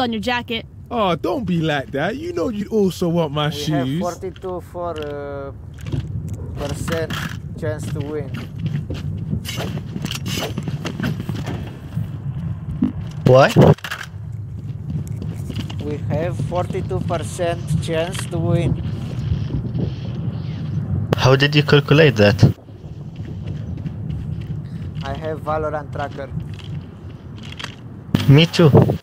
on your jacket. Oh, don't be like that. You know you'd also want my We have shoes. 42 for uh, percent chance to win. What? We have 42% chance to win. How did you calculate that? I have Valorant tracker. Me too.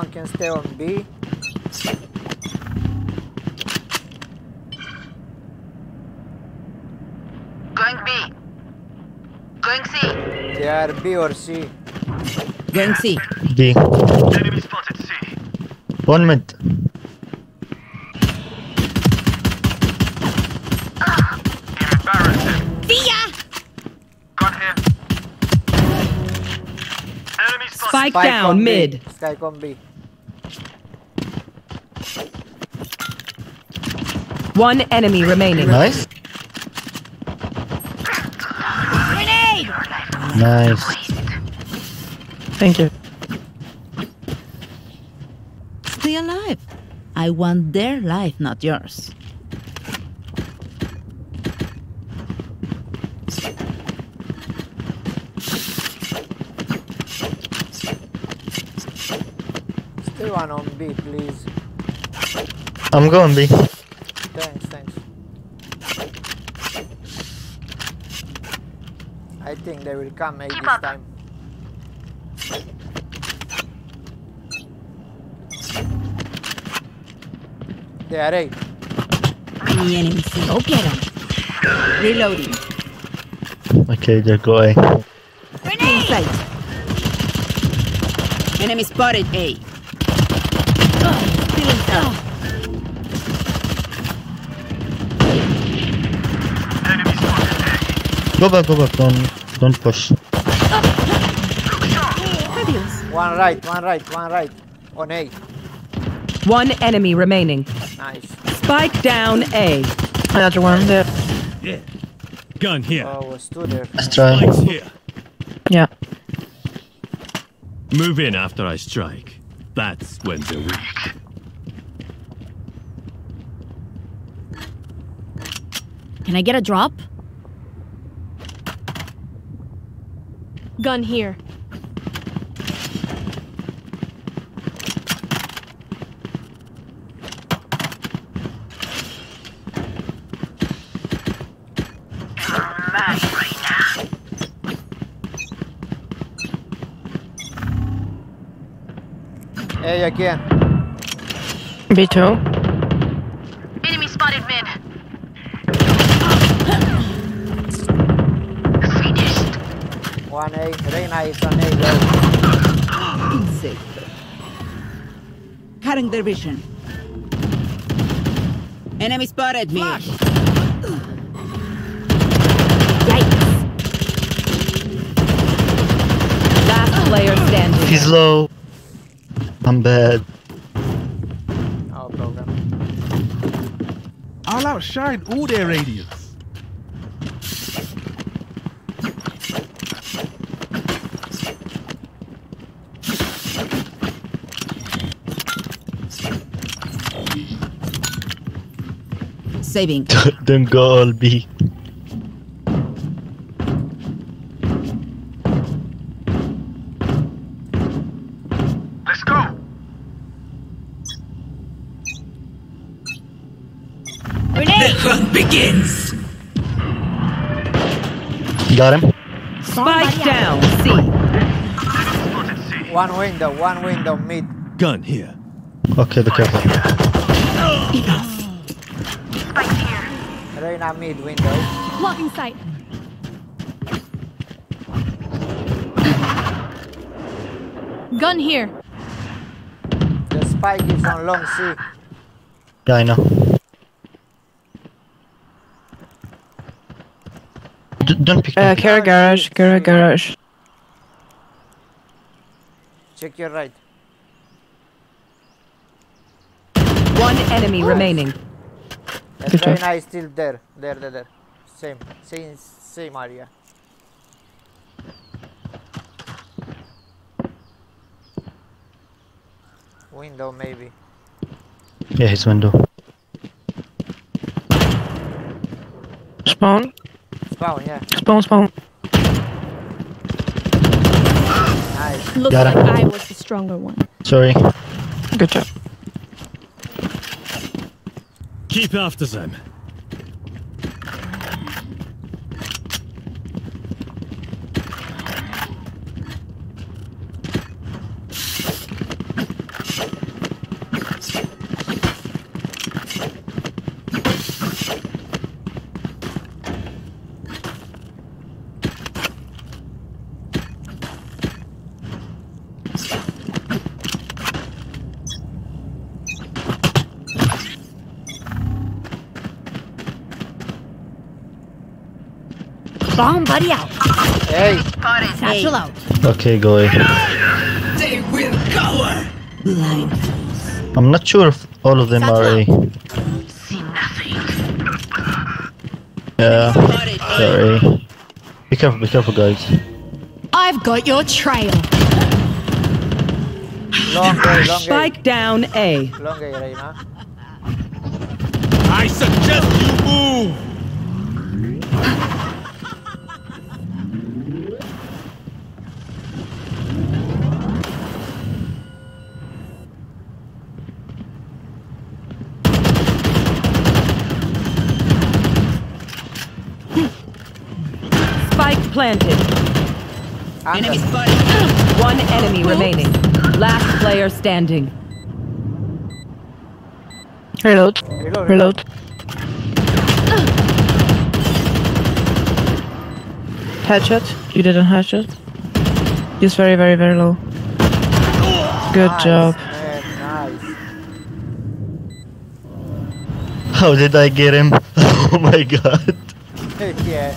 Someone can stay on B. Going B. Going C. They are B or C. Going C. B. Enemy spotted C. One mid. Embarrassing. See ya! Enemy spotted. Spike, Spike down on B. mid. Spike on B. One enemy remaining. Nice. Grenade! Nice. Thank you. Stay alive. I want their life, not yours. Stay one on B, please. I'm going B. Thanks, thanks. I think they will come A this up. time. They are A. The enemy see. Go get him. Reloading. Okay, they're going. In sight. Enemy spotted A. Still inside. Enemy Go back, go back. Don't, don't push. One right, one right, one right. On A. One enemy remaining. Nice. Spike down A. Another one there. Yeah. Gun here. Oh, was two there. Let's try. Spikes here. Yeah. Move in after I strike. That's when they're weak. Can I get a drop? Gun here. A again. B2. One A. Reyna is on A. Go. Safe. Cutting their vision. Enemy spotted me. Last player standing. He's low. I'm bad. No problem. I'll outshine all their radiance. Saving. don't go all B. Let's go. Got him. Spike down C. One window, one window, mid. Gun here. Okay, be careful. Spikes here. Reyna mid window. Blocking sight. Gun here. The spike is on long C. Yeah, I know. D- don't pick Uh, me. carry garage, carry garage. Check your right. One enemy remaining. And Good job. Reyna is still there. There, there, there. Same, same, same area. Window maybe. Yeah, his window. Spawn. Spawn, yeah. Spawn, spawn. Nice. Looks Got like it. I was the stronger one. Sorry. Good job. Keep after them. Bomb buddy out. Hey, Spotted. Satchel out. Okay, go away. They will cower. Blind. I'm not sure if all of them are A. See nothing. Yeah, they're Be careful, be careful, guys. I've got your trail. long way, long way. Spike down A. Long way, Reyna. I suggest you move! Spike planted. spotted. One enemy remaining. Last player standing. Reload. Reload, Reload. Headshot. You didn't headshot. He's very, very, very low. Good Nice, job. Man, nice. How did I get him? Oh my god. yeah.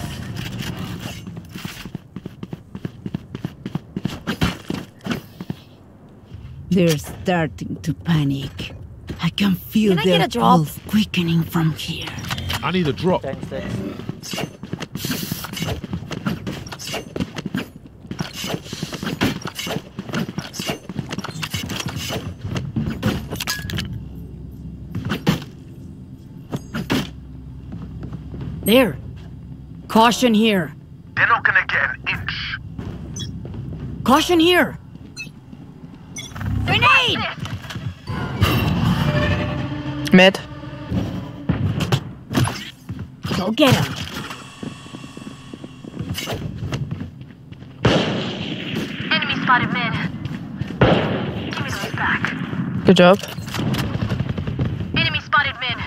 They're starting to panic. I can feel Can I their get a drop? pulse quickening from here. I need a drop. Thanks, thanks. There. Caution here. They're not gonna get an inch. Caution here. Mid. Go get him. Enemy spotted mid. Give me those back. Good job. Enemy spotted mid.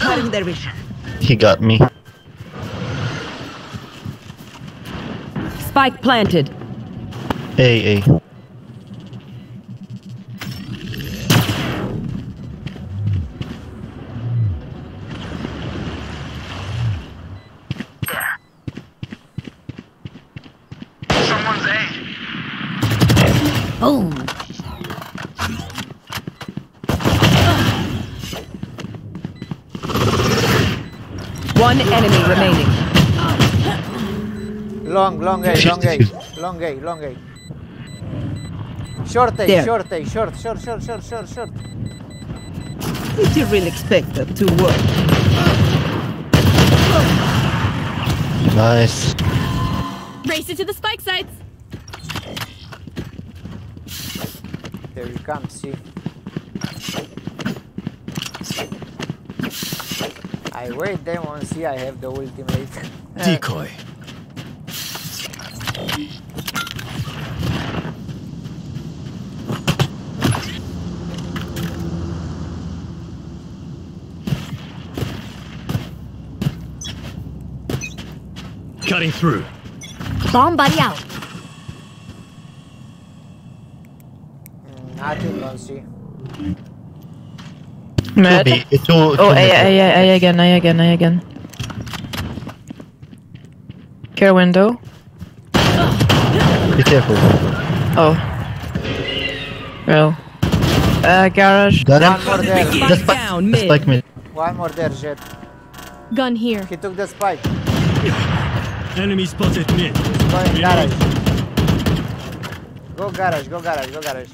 Cutting their vision. He got me. Spike planted. A, A. Someone's A. Boom. One enemy remaining. Long, long A, long A, long A, long A. Short A, There. short A, short, short, short, short, short, short. Did you really expect that to work? Nice. Race it to the spike sites. There you come, see. I wait them on I have the ultimate. Decoy. Cutting through. Bomb buddy out. Nothing on C. Two Mid. B. Two, two Oh, A, mid. A, A, A again, A again, A again. Care window. Be careful. Oh. Well. Uh, garage. Got One him? more there. Spike spike, down just mid. spike mid. One more there, Jett. Gun here. He took the spike. Enemy spotted mid. Going garage. Go garage, go garage, go garage.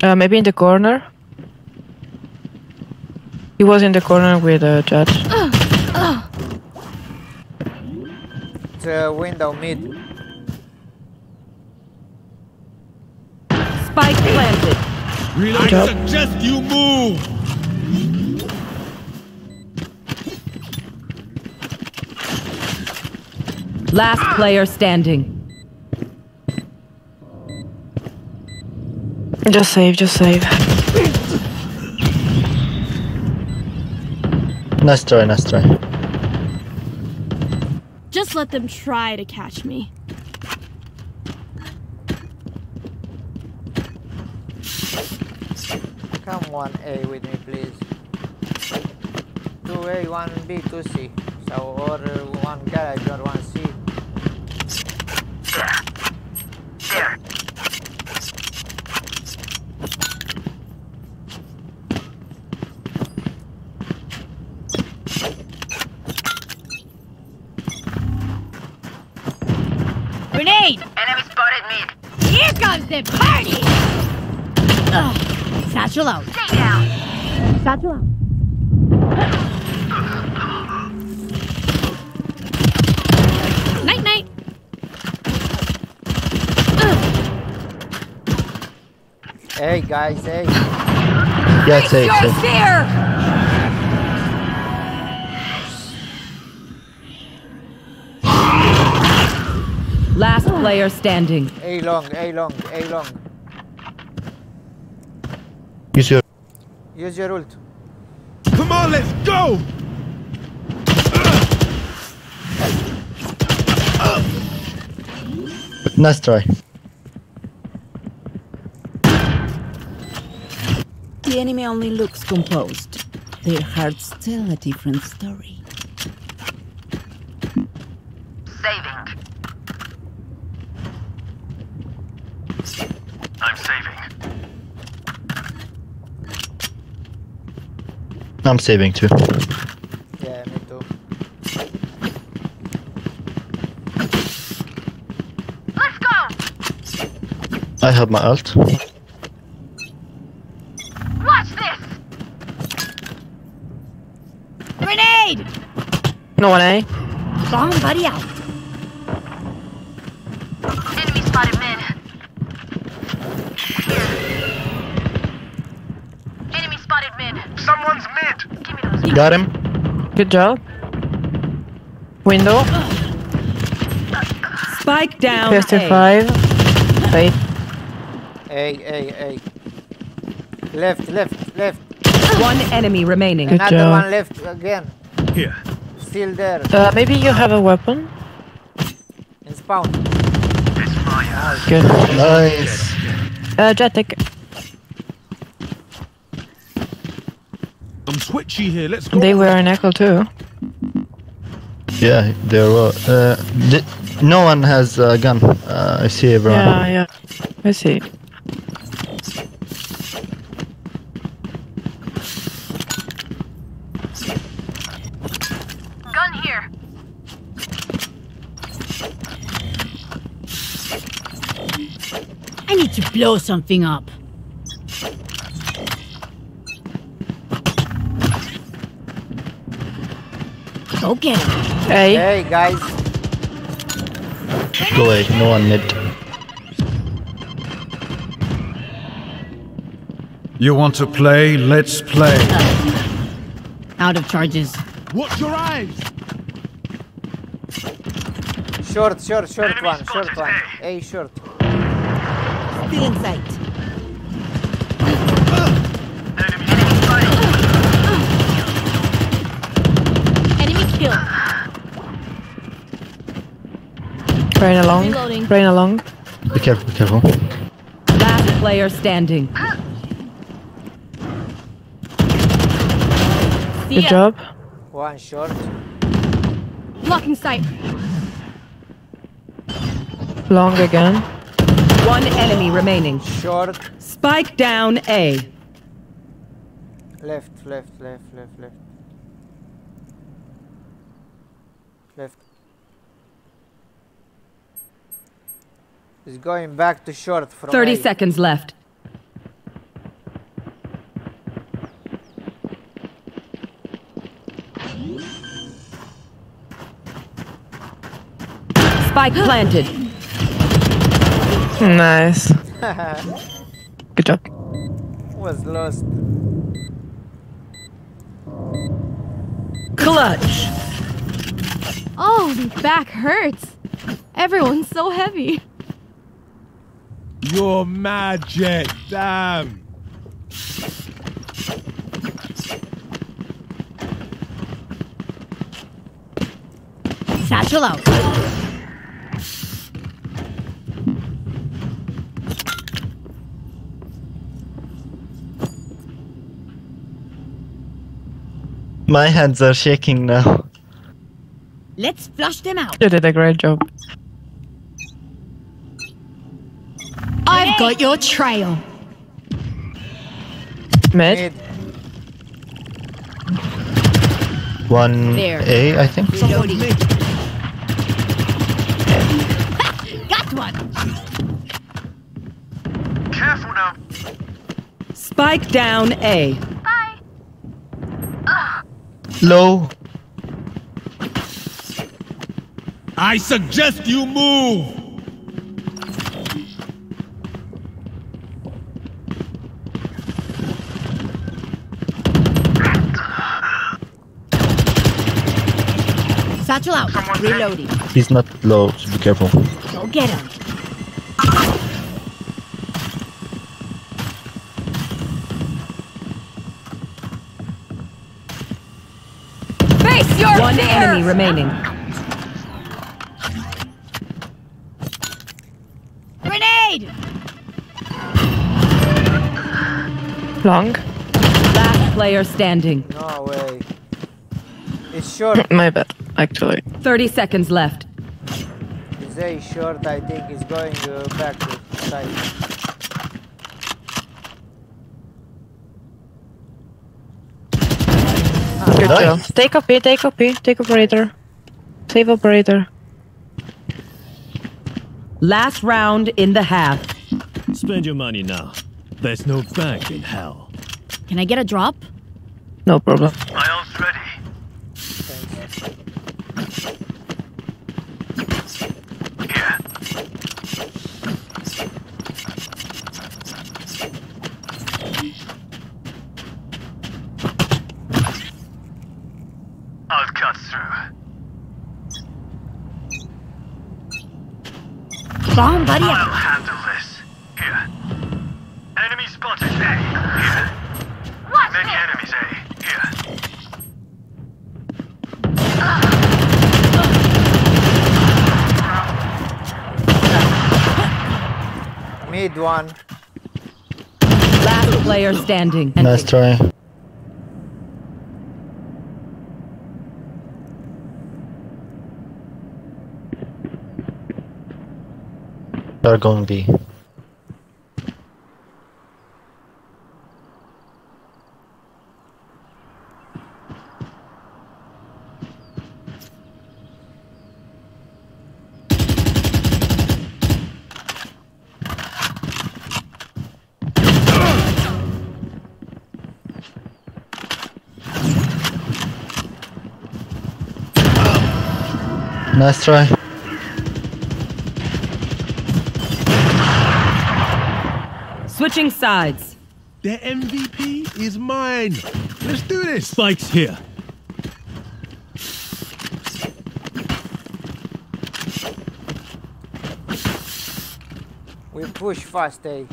Uh, maybe in the corner. He was in the corner with a uh, Jett. It's a window mid. Spike planted. I suggest you move. Last player standing. Just save, just save. Nice try, nice try. Just let them try to catch me. Come one A with me, please. Two A, one B, two C. So or uh, one garage or one C. the party! Ugh. Satchel out. Stay down. Satchel out. Night night. Hey guys, hey. Yeah, safe, safe. Fear! Player standing. A long, A long, A long. Use your. Use your ult. Come on, let's go. Nice try. The enemy only looks composed. Their hearts tell a different story. Saving. I'm saving. I'm saving too. Yeah, me too. Let's go. I have my alt. Watch this. Grenade! No one, eh? Bomb buddy out. Enemy spotted mid. Enemy spotted mid. Someone's mid. Give me those. Got him. Good job. Window. Spike down. PS5. Wait. A, A, A. Left, left, left. One enemy remaining. Good Another job. one left again. Here. Still there. Uh, maybe you have a weapon? In spawn. It's my. Good. Nice. Uh, Jett, take. Here. Let's go. They were an Echo too. Yeah, there were. Uh, th- no one has a gun. Uh, I see everyone. Yeah, yeah. I see. Gun here. I need to blow something up. Go get him. Hey. Hey guys. Go away. No one mid. You want to play? Let's play. Out of charges. Watch your eyes. Short, short, short Enemy one, short one. A. A short. Still in sight. Rain along. Reloading. Rain along. Be careful, be careful. Last player standing. See Good ya. job. One short. Blocking sight. Long again. One enemy remaining. Short. Spike down A. Left, left, left, left, left. Left. He's going back to short from 30 A. seconds left. Spike planted. Nice. Good job. Was lost. Clutch. Oh, the back hurts. Everyone's so heavy. You're magic. Damn. Satchel out. My hands are shaking now. Let's flush them out. You did a great job. I've got your trail. Mid. Mid. One There. A, I think. Reloading. Got one. Careful now. Spike down A. Bye. Low. I suggest you move. Satchel out. Reloading. He's not low, so be careful. Go get him. Face your One enemy remaining. Grenade! Long. Last player standing. No way. It's short. My bad, actually. 30 seconds left. It's A short. I think he's going uh, back to side. Good Nice. job. Take up B, take up B, take operator. Save operator. Last round in the half. Spend your money now. There's no bank in hell. Can I get a drop? No problem. My ult's ready. Here. I'll cut through. Bomb buddy I'll handle this. Here. Enemy spotted. A. Here. Watch Many me. enemies. A. Here. Mid one. Last player standing. Nice try. They're going B. Nice try. Switching sides. The MVP is mine. Let's do this. Spike's here. We push fast, A.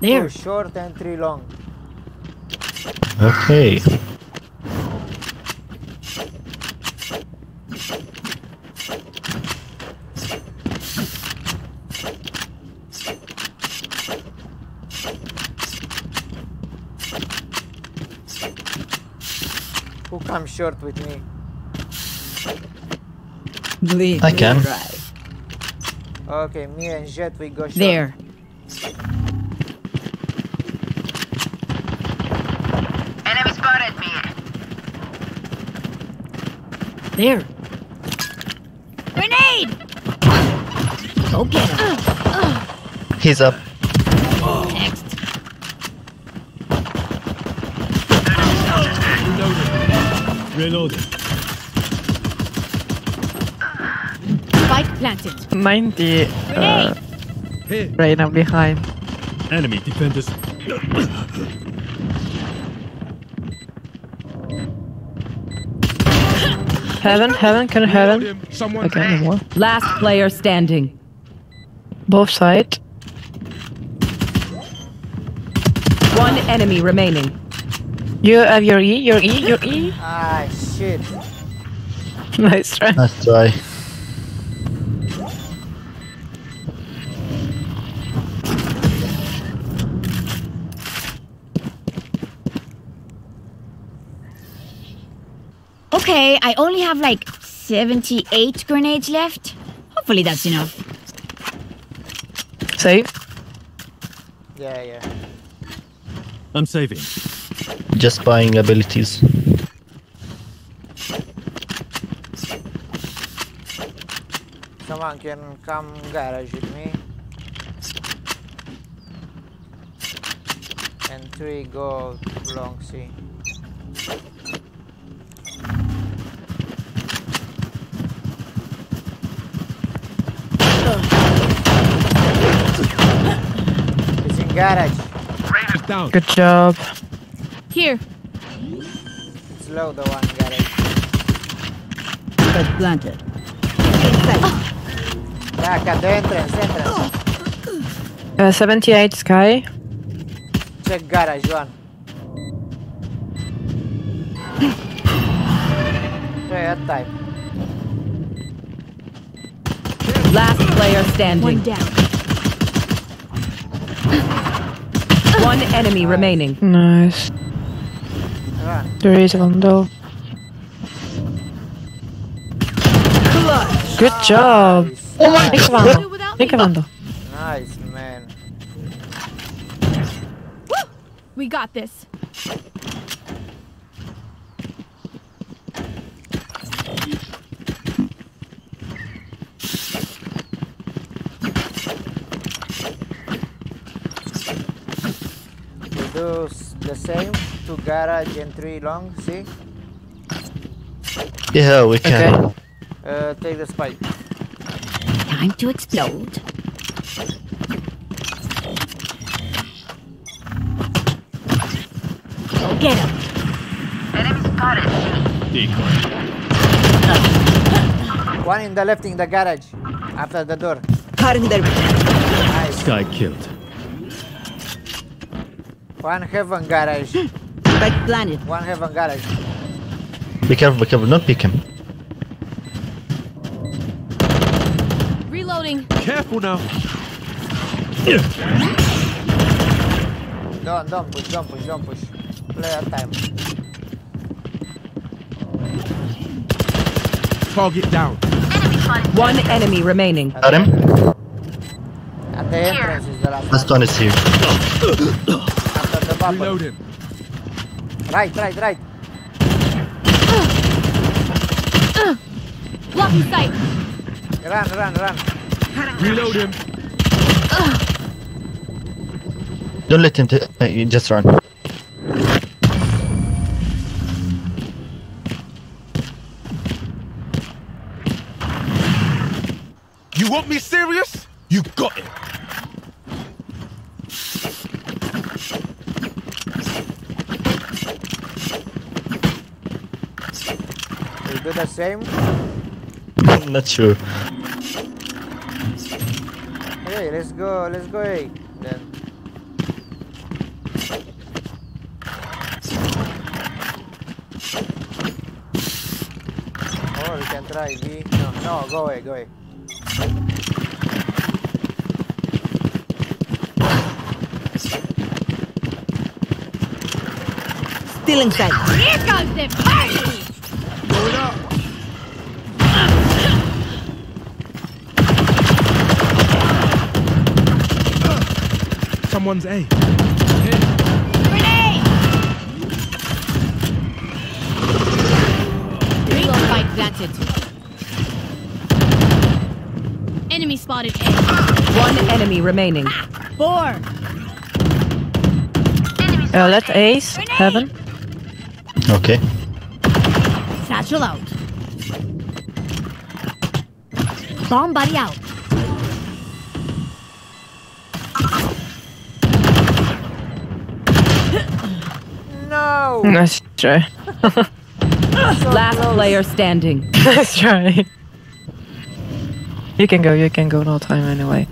There. Two short and three long. Okay. shirt with me? I can. Okay, me and Jett, we go short. There. Enemy spotted me. There. Grenade! Go get him. He's up. Reloading. Spike planted. 90 uh, Here. Reyna behind. Enemy defenders. Heaven, heaven, can Reload heaven. him. Someone. Okay, no more. Last player standing. Both sides. One enemy remaining. You have your E, your E, your E. Ah, shit. nice try. Nice try. Okay, I only have like 78 grenades left. Hopefully that's enough. Save. Yeah, yeah. I'm saving. Just buying abilities. Someone can come garage with me. And three go long C. It's in garage. Good job. Here. Slow the one garage. Spike planted. Inside. Back at the entrance, entrance. Uh, 78 Skye. Check garage one. Try that time. Last player standing. One down. One enemy remaining. Nice. Run. There is one though. Good job. Oh my Take Do Vando. it Take me. Nice man. We got this. We do s- the same. to garage and three long. See? Yeah, we can. Okay. Uh, take the spike. Time to explode. Go get him. Decoy. One in the left in the garage. After the door. Cutting their Nice. Skye killed. One heaven garage. spike planted. One heaven garage. Be careful, be careful. Don't pick him. Reloading. Careful now. Don't, don't push, don't push, don't push. Play our time. Target down. One enemy remaining. Got him. At the entrance is the last Last one. one is here. After the bubble. Reload him. Right, right, right. Blocking sight. Run, run, run. Reload him. Don't let him. T- uh, you just run. You want me serious? You got it. We do the same. Not sure. Hey, let's go, let's go A. Then. Oh, we can try B. No, no, go away, go away. Still inside. Here comes the party. Someone's A. Reload spike planted. wanted to. Enemy spotted A. One enemy remaining. Four. Uh, let Ace heaven. Okay. Satchel out. Bomb buddy out. No! Nice try. Last player standing. nice try. You can go, you can go, no time anyway.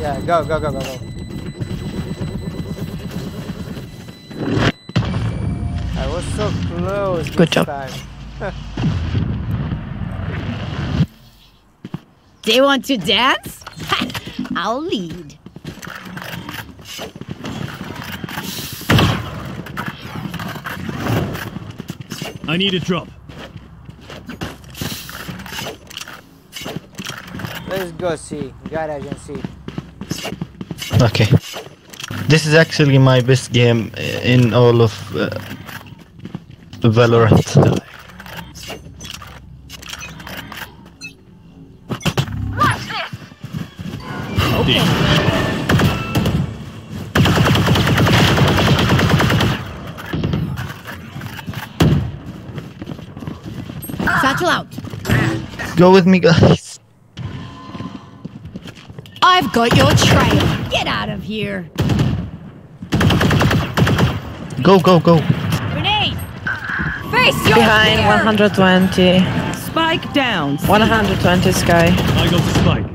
Yeah, go, go, go, go, go. I was so close Good this job. time. They want to dance? I'll lead. I need a drop. Let's go see. Garage and see. Okay. This is actually my best game in all of uh, Valorant. Watch this! Satchel out. Go with me, guys. I've got your trail. Get out of here. Go, go, go. Grenade. Face your Behind fear. 120. Spike down. 120 Skye. I got the spike.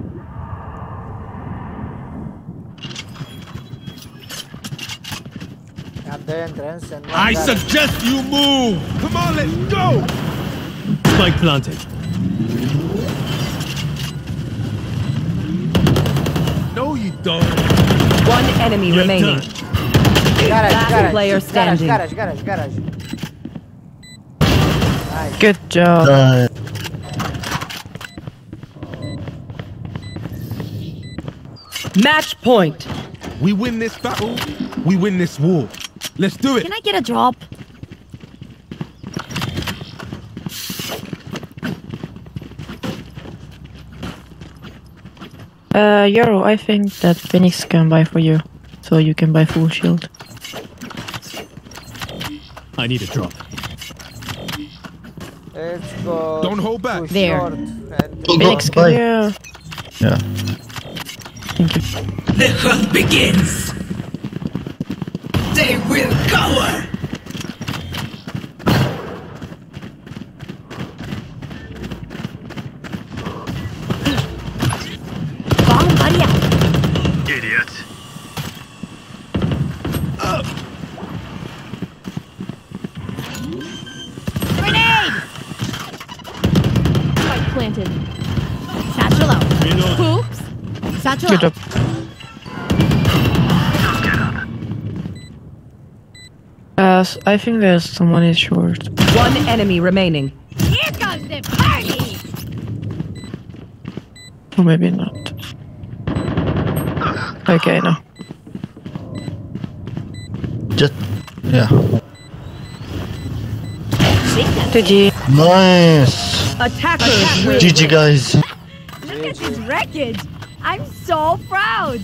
At the entrance and one I suggest you move. Come on, let's go. Spike planted. No, you don't. One enemy You're remaining. done. Garage, Last garage. player garage, standing. Garage, garage, garage. Nice. Good job. Uh, Match point. We win this battle. We win this war. Let's do it. Can I get a drop? Uh, Euro, I think that Phoenix can buy for you. So you can buy full shield. I need a drop. Let's go. Don't hold back. There. short and- go, go, Phoenix, can bye. you? Yeah. Thank you. The hunt begins. They will cower. Satchel Good out. job. Uh, s- I think there's someone is short. One enemy remaining. Here comes the party. Or maybe not. Okay, no. Just. Yeah. GG. Nice. Attackers win. GG, guys. Look at this wreckage. So proud.